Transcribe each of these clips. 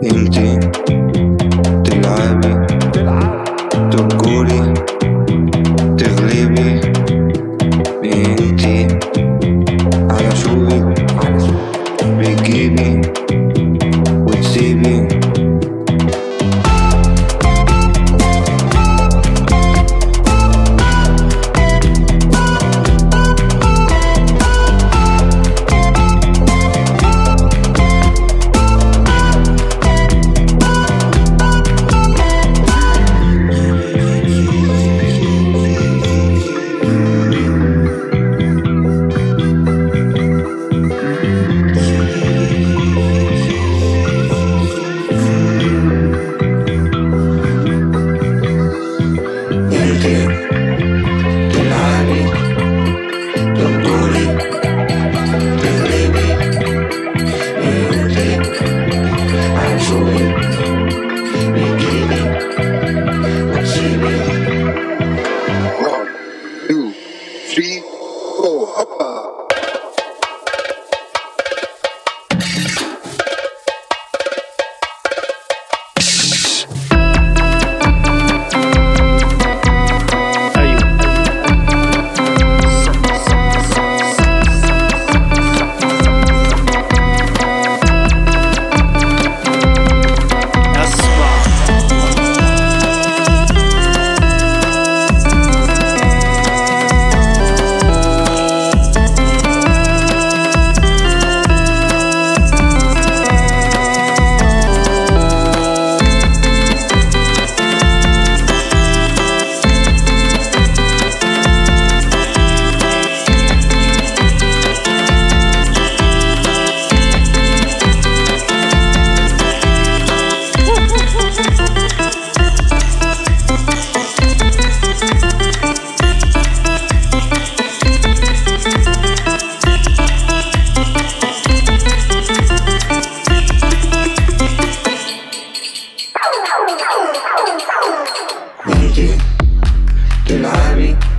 painting. me?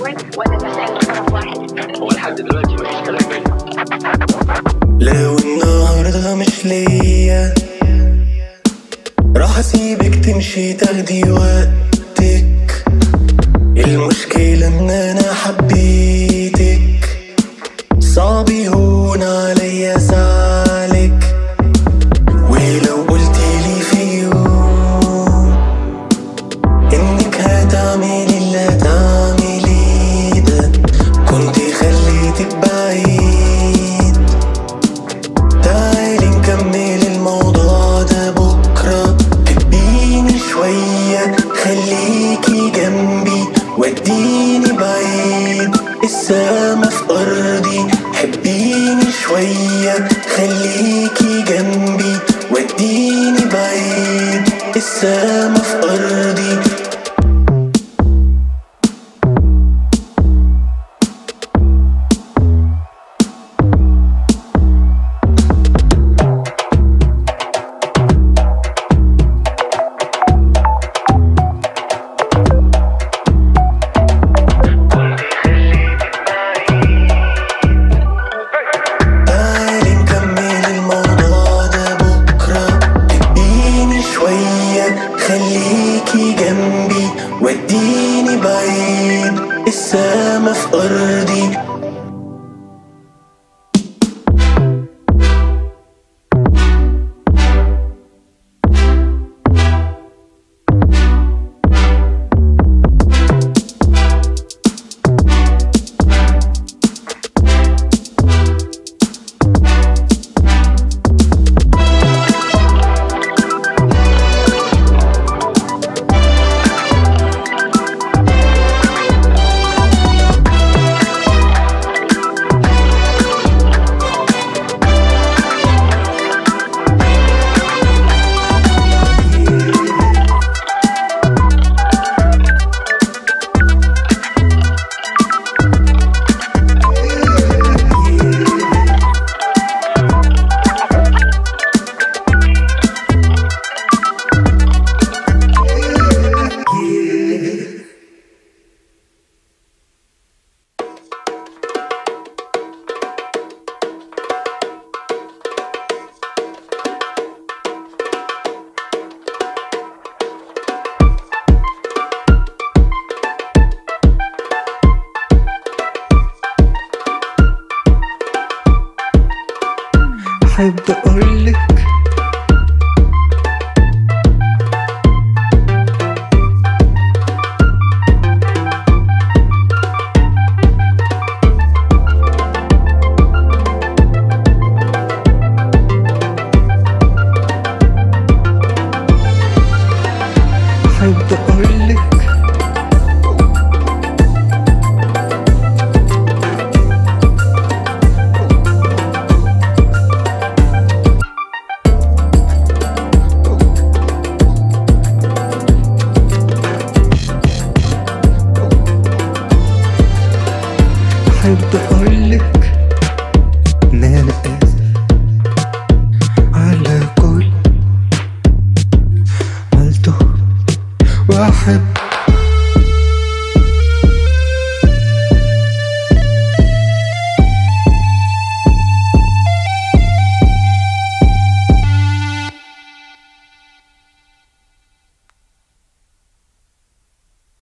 what is the same for the what? شوية خليكي جنبي وديني بعيد. السما في أرضي have the early. I'm the only.